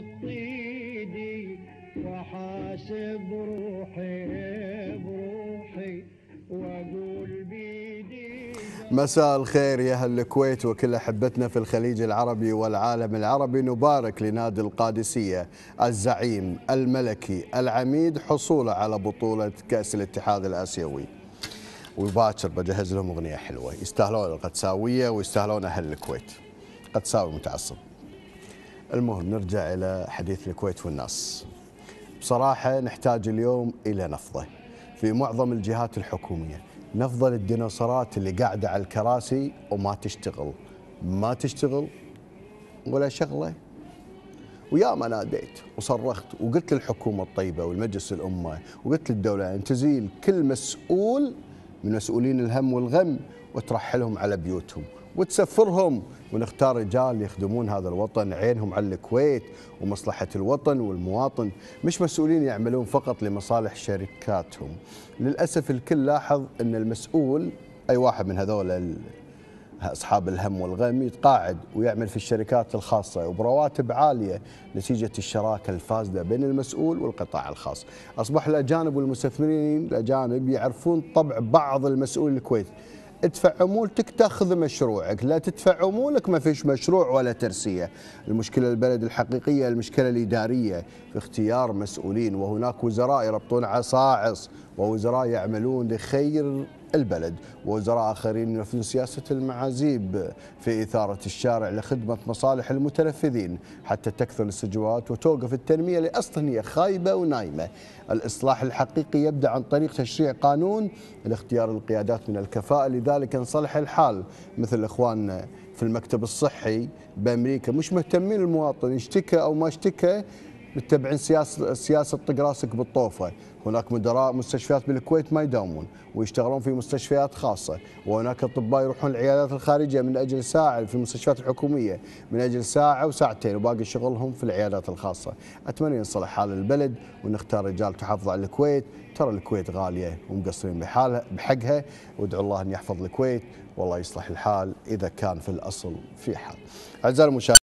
الطيدي وحاسب روحي بروحي وأقول بيدي مساء الخير يا أهل الكويت وكل أحبتنا في الخليج العربي والعالم العربي نبارك لنادي القادسية الزعيم الملكي العميد حصوله على بطولة كأس الاتحاد الآسيوي. وباكر بجهز لهم أغنية حلوة يستاهلون القدساوية ويستاهلون أهل الكويت. قدساوي متعصب. المهم نرجع إلى حديث الكويت والناس. بصراحة نحتاج اليوم إلى نفضة في معظم الجهات الحكومية. نفضل الديناصورات اللي قاعدة على الكراسي وما تشتغل ما تشتغل ولا شغلة وياما ناديت وصرخت وقلت للحكومة الطيبة والمجلس الأمة وقلت للدولة ان تزيل كل مسؤول من مسؤولين الهم والغم وترحلهم على بيوتهم وتسفرهم ونختار رجال يخدمون هذا الوطن. عينهم على الكويت ومصلحة الوطن والمواطن مش مسؤولين يعملون فقط لمصالح شركاتهم. للأسف الكل لاحظ أن المسؤول أي واحد من هذول أصحاب الهم والغم يتقاعد ويعمل في الشركات الخاصة وبرواتب عالية نتيجة الشراكة الفاسدة بين المسؤول والقطاع الخاص. أصبح الأجانب والمستثمرين الأجانب يعرفون طبع بعض المسؤول الكويت. ادفع عمولتك تاخذ مشروعك. لا تدفع عمولك ما فيش مشروع ولا ترسية. المشكلة البلد الحقيقية المشكلة الإدارية. في اختيار مسؤولين وهناك وزراء يربطون عصاعص ووزراء يعملون لخير البلد ووزراء آخرين ينفذون سياسة المعازيب في إثارة الشارع لخدمة مصالح المتنفذين حتى تكثر الاستجوابات وتوقف التنمية اللي هي خايبة ونايمة. الإصلاح الحقيقي يبدأ عن طريق تشريع قانون لاختيار القيادات من الكفاءة لذلك انصلح الحال. مثل إخواننا في المكتب الصحي بأمريكا مش مهتمين المواطن اشتكى أو ما اشتكى متبعين سياسه سياسة طق راسك بالطوفة، هناك مدراء مستشفيات بالكويت ما يداومون ويشتغلون في مستشفيات خاصة، وهناك أطباء يروحون العيادات الخارجية من أجل ساعة في المستشفيات الحكومية من أجل ساعة وساعتين وباقي شغلهم في العيادات الخاصة، أتمنى ينصلح حال البلد ونختار رجال تحافظ على الكويت، ترى الكويت غالية ومقصرين بحالها بحقها. وادعو الله أن يحفظ الكويت والله يصلح الحال إذا كان في الأصل في حال. أعزائي المشاهدين